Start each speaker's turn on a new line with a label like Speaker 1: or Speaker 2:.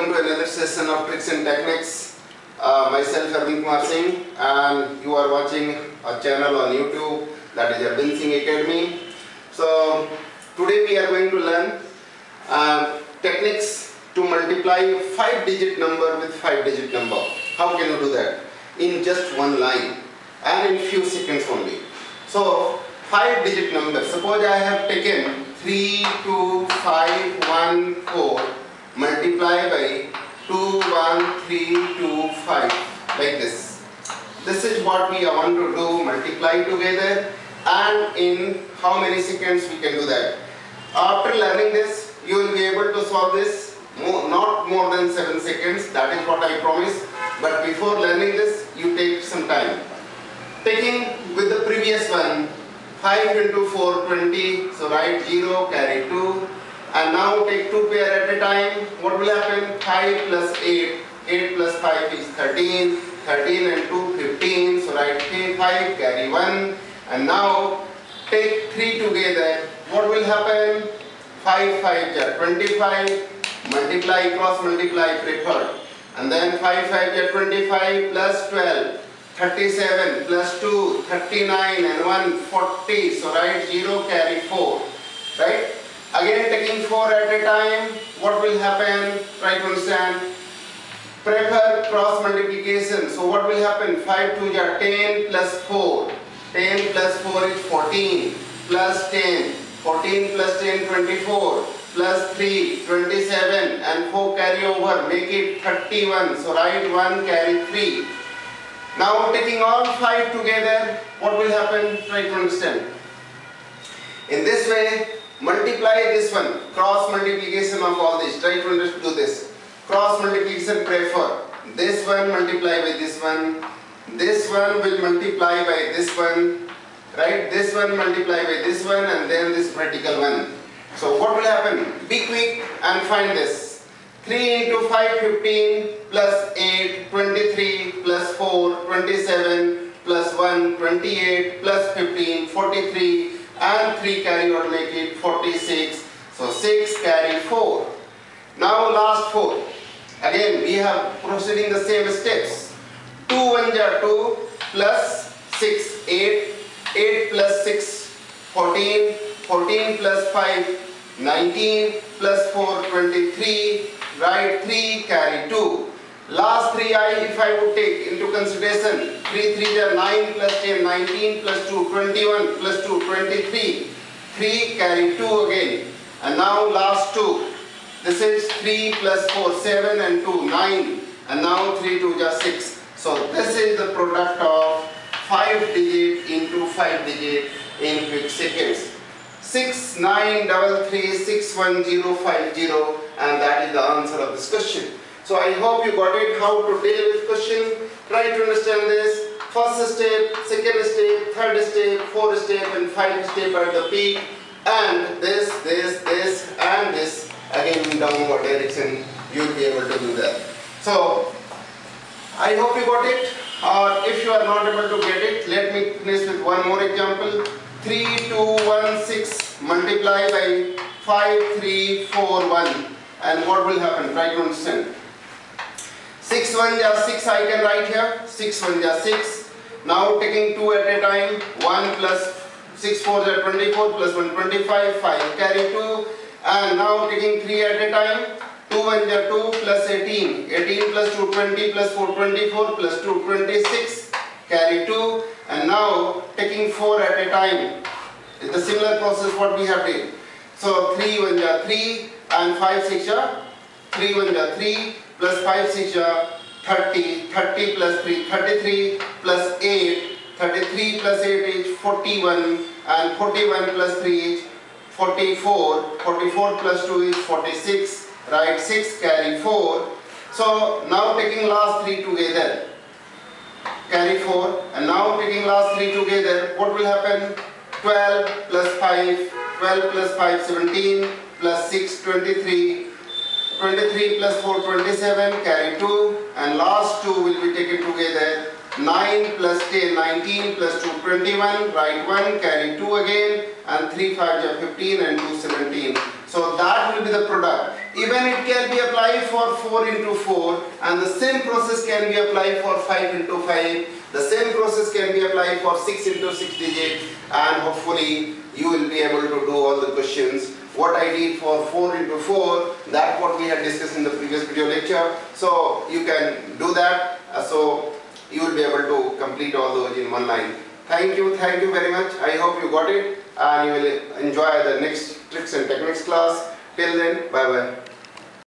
Speaker 1: welcome to another session of Tricks and Techniques. Uh, myself Arbind Kumar Singh and you are watching a channel on YouTube that is Arbind Singh Academy. So today we are going to learn uh, techniques to multiply 5 digit number with 5 digit number. How can you do that? In just one line and in few seconds only. So 5 digit number. Suppose I have taken 3, 2, 5, 1, 4 multiply by 2, 1, 3, 2, 5 like this. This is what we want to do multiply together and in how many seconds we can do that. After learning this you will be able to solve this more, not more than 7 seconds that is what I promise but before learning this you take some time. Taking with the previous one 5 into 4 20 so write 0 carry 2 and now take two pair at a time. What will happen? 5 plus 8. 8 plus 5 is 13. 13 and 2 15. So write 5 carry 1. And now take 3 together. What will happen? 5 5 are 25. Multiply cross multiply preferred. And then 5 5 are 25 plus 12. 37 plus 2 39 and 1 40. So write 0 carry 4. Right? Again taking 4 at a time, what will happen? Try to understand. Prefer cross multiplication. So what will happen? 5 2 are 10 plus 4. 10 plus 4 is 14 plus 10. 14 plus 10 24 plus 3 27 and 4 carry over make it 31. So write 1 carry 3. Now taking all 5 together what will happen? Try to understand. In this way multiply this one. Cross multiplication of all this. Try to do this. Cross multiplication prefer this one multiply by this one. This one will multiply by this one. Right? This one multiply by this one and then this vertical one. So what will happen? Be quick and find this. 3 into 5 15 plus 8 23 plus 4 27 plus 1 28 plus 15 43 and 3 carry or make it 46. So 6 carry 4. Now last 4. Again we have proceeding the same steps. 2 1 are 2 plus 6 8. 8 plus 6 14. 14 plus 5 19 plus 4 23. Write 3 carry 2. Last 3 I if I would take into consideration 3 3 are 9 plus 10 19 plus 2 21 plus 2 23 3 carry 2 again. And now last 2 this is 3 plus 4 7 and 2 9 and now 3 2 just 6 so this is the product of 5 digit into 5 digit in quick seconds. 6 9 double 3 6 1 0 5 0 and that is the answer of this question so I hope you got it how to deal with question. Try to understand this. First step, second step, third step, fourth step and fifth step at the peak. And this, this, this and this again in downward direction you will be able to do that. So I hope you got it or if you are not able to get it let me finish with one more example. 3, 2, 1, 6 multiply by 5, 3, 4, 1 and what will happen? Try to understand. 6 1 is 6 I can write here. 6 1 is 6. Now taking 2 at a time. 1 plus 6 4 is 24 plus 1 25. 5 carry 2. And now taking 3 at a time. 2 1 is 2 plus 18. 18 plus 2 20 plus 4 24 plus 2 26. Carry 2. And now taking 4 at a time. It's the similar process what we have did. So 3 1 is 3 and 5 6 is 3 1 is 3 plus 5 6 30, 30 plus 3, 33 plus 8, 33 plus 8 is 41 and 41 plus 3 is 44, 44 plus 2 is 46, right 6 carry 4. So now taking last 3 together, carry 4 and now taking last 3 together, what will happen? 12 plus 5, 12 plus 5, 17 plus 6, 23 23 plus 4, 27, carry 2 and last 2 will be taken together. 9 plus 10, 19 plus 2, 21, write 1, carry 2 again and 3 5 are 15 and 2 17. So that will be the product. even it can be applied for 4 into 4 and the same process can be applied for 5 into 5. The same process can be applied for 6 into 6 digit and hopefully you will be able to do all the questions. What I did for 4 into 4, that what we had discussed in the previous video lecture. So you can do that. Uh, so you will be able to complete all those in one line. Thank you, thank you very much. I hope you got it and you will enjoy the next tricks and techniques class. Till then, bye bye.